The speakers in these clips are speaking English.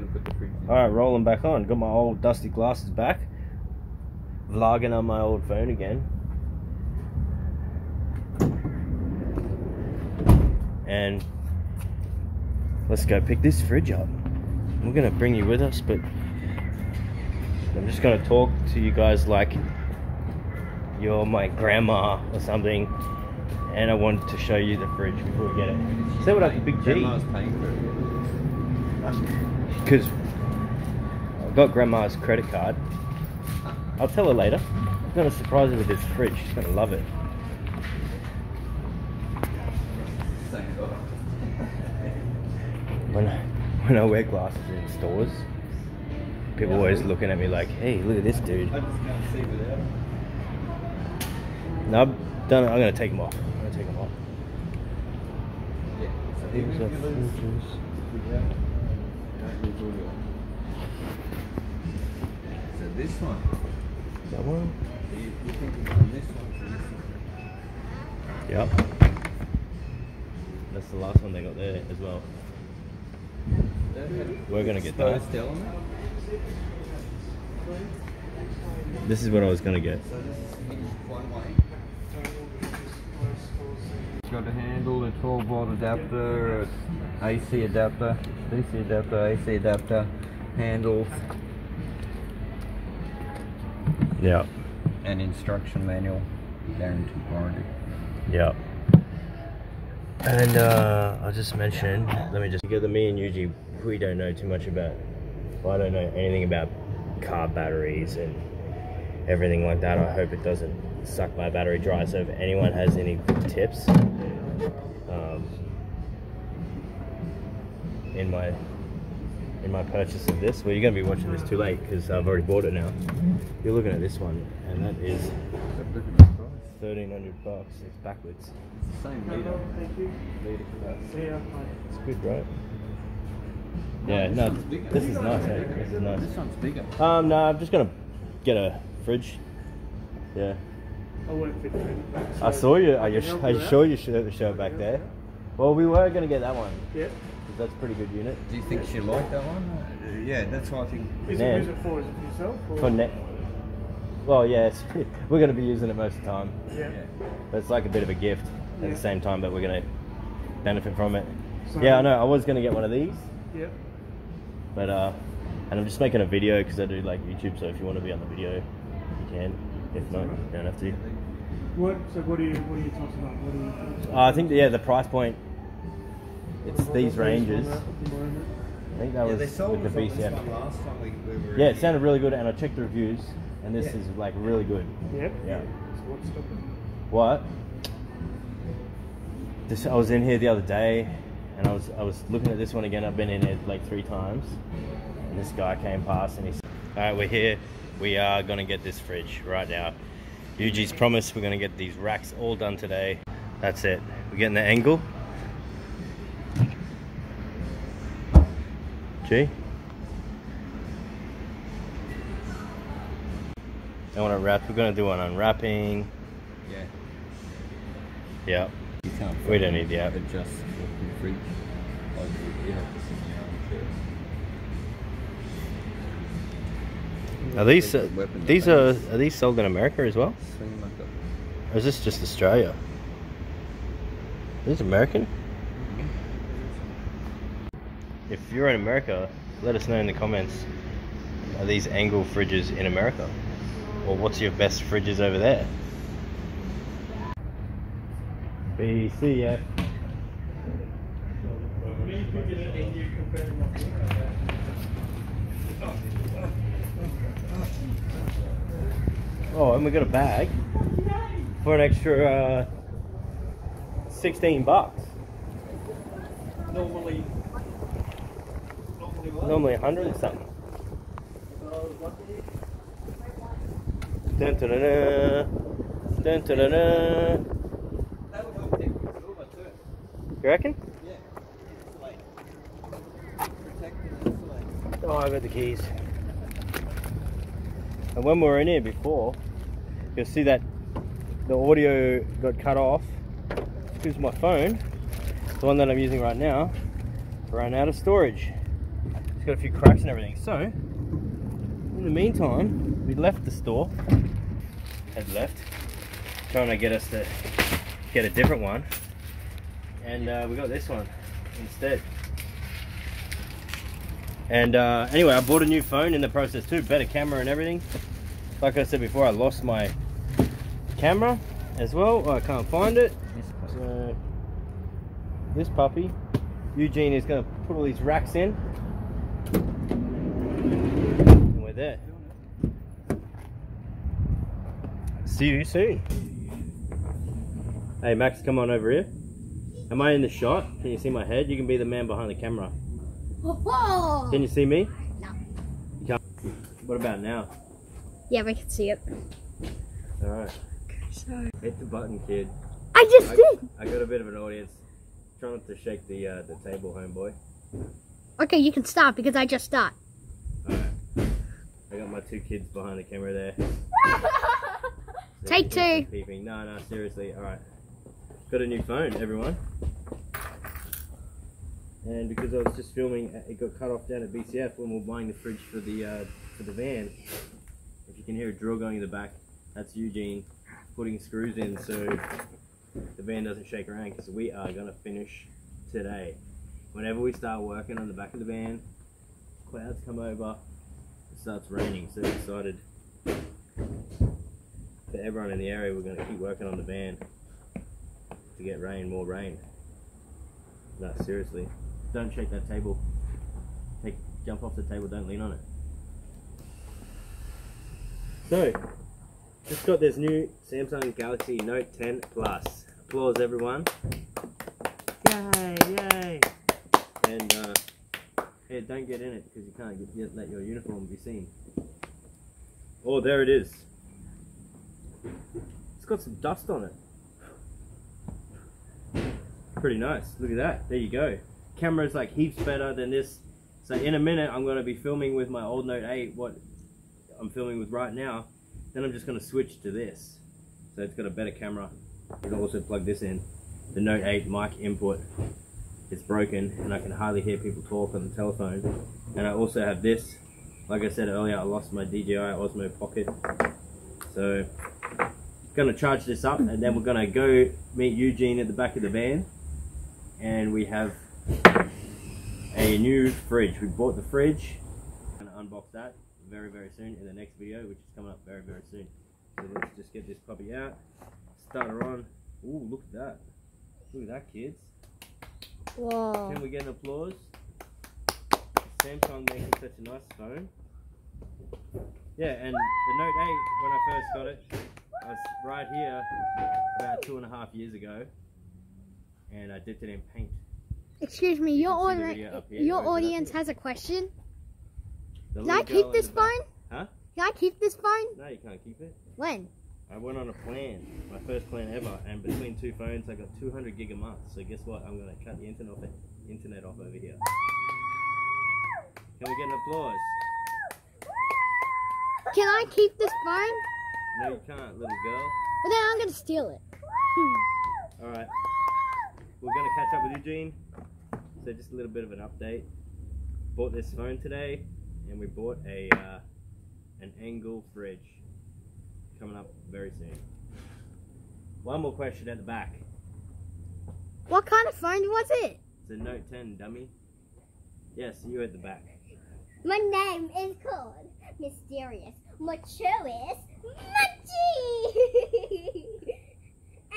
gonna put the. All right, rolling back on. Got my old dusty glasses back. Vlogging on my old phone again. And let's go pick this fridge up. We're gonna bring you with us, but I'm just gonna talk to you guys like you're my grandma or something. And I wanted to show you the fridge before we get it. Say what up to Big G. Grandma's paying for it. Because I've got grandma's credit card. I'll tell her later. I'm gonna surprise her with this fridge. She's gonna love it. When I, when I wear glasses in stores, people always looking at me like, "Hey, look at this dude." I just can't see without. No, I've done it. I'm gonna take them off. I'm gonna take them off. Yeah. So These even are if you lose fridges. without, you don't lose all your. So this one, That one. you, you thinking on this one to this one. Yep. That's the last one they got there as well. We're gonna get that. exposed element. This is what I was gonna get. So this is hinged one way. It's got a handle, a 12 volt adapter, a AC adapter, DC adapter, AC adapter, handles, Yeah. and instruction manual, guaranteed warranty. Yeah. And uh, I just mentioned, let me just together. Me and Yuji, we don't know too much about. Well, I don't know anything about car batteries and everything like that. I hope it doesn't suck my battery dry. So if anyone has any tips, um, in my in my purchase of this, well, you're gonna be watching this too late because I've already bought it now. You're looking at this one, and that is Look at the price. thirteen hundred bucks. It's backwards. It's the same meter. Meter for that. It's good, right? Yeah, this no, one's bigger. this is nice. Eh? This is This one's bigger. Um, no, I'm just gonna get a fridge. Yeah, I won't fit. I saw you. Are you? Are you you sure you should have the show back there? Well, we were gonna get that one Yeah. 'Cause that's a pretty good unit. Do you think she liked that one? Uh, yeah, that's what I think. Is Man. it, who's it for? Is it yourself? Or? For net. Well, yeah, it's, we're gonna be using it most of the time. Yeah. But it's like a bit of a gift at Yeah. the same time, but we're gonna benefit from it. So- Yeah, I know. I was gonna get one of these. Yeah. But uh, and I'm just making a video because I do like YouTube. So if you want to be on the video, you can. If not, you don't have to. What? So what are you? What are you talking about? What are you? talking Uh, I think yeah, the price point. It's what- these what is ranges. one at the moment? I think that Yeah, was with the on BCF. last time we, we were Yeah, in it sounded really good, and I checked the reviews, and this Yeah. is like really good. Yep. Yeah. So what's stopping? What? This I was in here the other day, and I was I was looking at this one again. I've been in it like three times, and this guy came past and he said, "All right, we're here. We are gonna get this fridge right now. Yuji's promise we're gonna get these racks all done today. That's it. We're getting the Engel. G. I want to wrap. We're gonna do an unwrapping. Yeah. Yeah. You can't We don't need the app. adjust the fridge. Like you- have to sit in your own chair. Are these uh, these are are these sold in America as well? Swing them like that. Or is this just Australia? Is this American? If you're in America, let us know in the comments. Are these Engel fridges in America? Or what's your best fridges over there? BCF. Oh, and we got a bag for an extra uh, 16 bucks. Normally. Normally 100 and something. Dun, dun, dun, dun. Dun, dun, dun. You reckon? Yeah. Oh, I got the keys. And when we were in here before, you'll see that the audio got cut off because my phone, the one that I'm using right now, ran out of storage. Got a few cracks and everything. So, in the meantime, we left the store. Had left, trying to get us to get a different one, and uh, we got this one instead. And uh, anyway, I bought a new phone in the process too, better camera and everything. Like I said before, I lost my camera as well. I can't find it. So, this puppy, Eugene is to put all these racks in. And we're there. See you soon. Hey Max, come on over here. Am I in the shot? Can you see my head? You can be the man behind the camera. Whoa! Can you see me? No. You can't. What about now? Yeah, we can see it. Alright. Sorry. Hit the button, kid. I just I, did! I got a bit of an audience. Try not to shake the uh, the table, homeboy. Okay, you can stop because I just stopped. Got my two kids behind the camera there. Take two. Peeping. No, no, seriously. Alright. Got a new phone, everyone. And because I was just filming, uh, it got cut off down at BCF when we were buying the fridge for the uh, for the van. If you can hear a drill going in the back, that's Eugene putting screws in so the van doesn't shake around because we are going to finish today. Whenever we start working on the back of the van, clouds come over, starts raining. So excited for everyone in the area, we're going to keep working on the van to get rain, more rain. No, seriously. Don't shake that table. Take, jump off the table, don't lean on it. So, just got this new Samsung Galaxy Note 10 Plus. Applause, everyone. Yay, yay. And, uh, yeah, don't get in it because you can't get, get, let your uniform be seen. Oh, there it is. It's got some dust on it. Pretty nice. Look at that. There you go. Camera's like heaps better than this. So in a minute, I'm going to be filming with my old Note 8, what I'm filming with right now. Then I'm just going to switch to this. So it's got a better camera. You can also plug this in. The Note 8 mic input is broken and I can hardly hear people talk on the telephone. And I also have this. Like I said earlier, I lost my DJI Osmo Pocket. So gonna charge this up and then we're gonna go meet Eugene at the back of the van and we have a new fridge. We bought the fridge. Gonna unbox that very very soon in the next video which is coming up very very soon. So let's just get this puppy out. Start her on. Ooh look at that. Look at that kids. Whoa. Can we get an applause? Samsung making such a nice phone. Yeah, and the Note 8, when I first got it, I was right here about two and a half years ago, and I dipped it in paint. Excuse me, your, can audi- video up here. your up audience has a question. Can I keep this phone? Huh? Can I keep this phone? No, you can't keep it. When? I went on a plan, my first plan ever, and between two phones, I got 200 gig a month. So guess what? I'm gonna cut the internet off, internet off over here. Can we get an applause? Can I keep this phone? No, you can't, little girl. Well, then I'm gonna steal it. All right. We're gonna catch up with Eugene. So just a little bit of an update. Bought this phone today, and we bought a uh, an Engel fridge. Coming up very soon. One more question at the back. What kind of phone was it? It's a Note 10 dummy. Yes, you at the back. My name is called Mysterious Machois Munchie!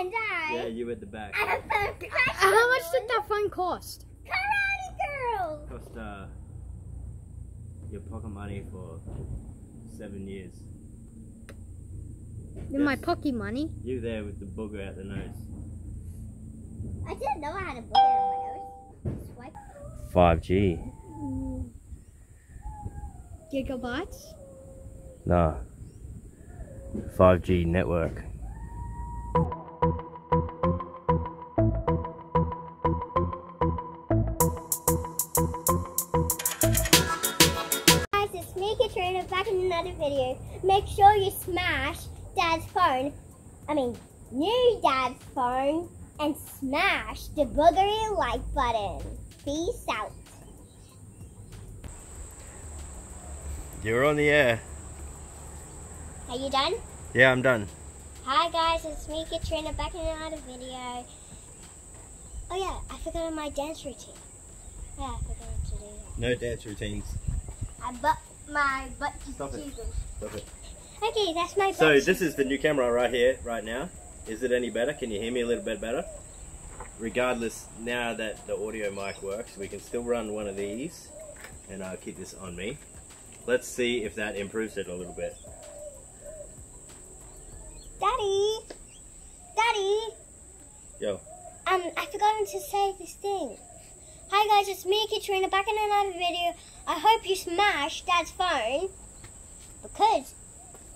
and I... Yeah, you at the back. am a professional How much did that phone cost? karate girl! Cost uh, your pocket money for seven years. In my Yes. pocket money. You there with the booger out the nose. I didn't know I had a booger on my nose. Swipe. 5G. Mm. Gigabytes. Nah. 5G network. Guys, it's me, Katrina, back in another video. Make sure you smash Dad's phone. I mean, new Dad's phone. And smash the boogery like button. Peace out. You're on the air. Are you done? Yeah, I'm done. Hi guys, it's me Katrina back in another video. Oh yeah, I forgot my dance routine. Yeah, I forgot to do that. No dance routines. I butt my butt Stop it. jiggles. Stop it. Okay, that's my So this is the new camera right here, right now. Is it any better? Can you hear me a little bit better? Regardless, now that the audio mic works, we can still run one of these, and I'll keep this on me. Let's see if that improves it a little bit. Daddy! Daddy! Yo. Um, I forgot to say this thing. Hi guys, it's me Katrina back in another video. I hope you smashed Dad's phone because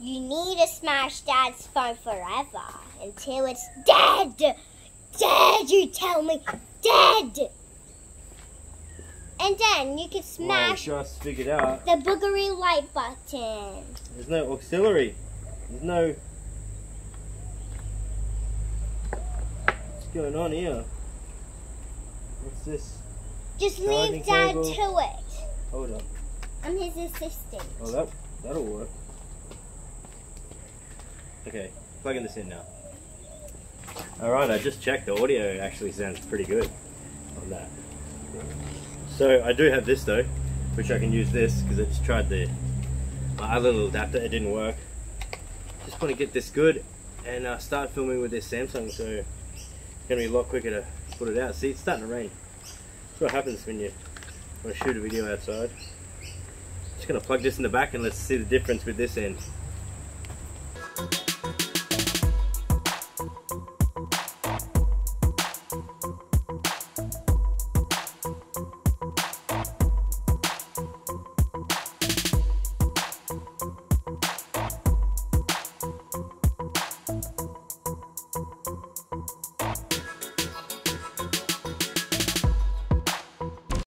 you need to smash Dad's phone forever until it's dead. Dead, you tell me, dead. And then you can smash Well, just figured out. the boogery light button. There's no auxiliary. There's no. What's going on here? What's this? Just leave Dad cable. to it. Hold on. I'm his assistant. Oh, that that'll work. Okay, plugging this in now. All right, I just checked. The audio actually sounds pretty good on that. So I do have this though, which I can use this because I just tried the my other little adapter. It didn't work. Just want to get this good and uh, start filming with this Samsung. So it's gonna be a lot quicker to put it out. See, it's starting to rain. That's what happens when you want to shoot a video outside. Just gonna plug this in the back and let's see the difference with this end.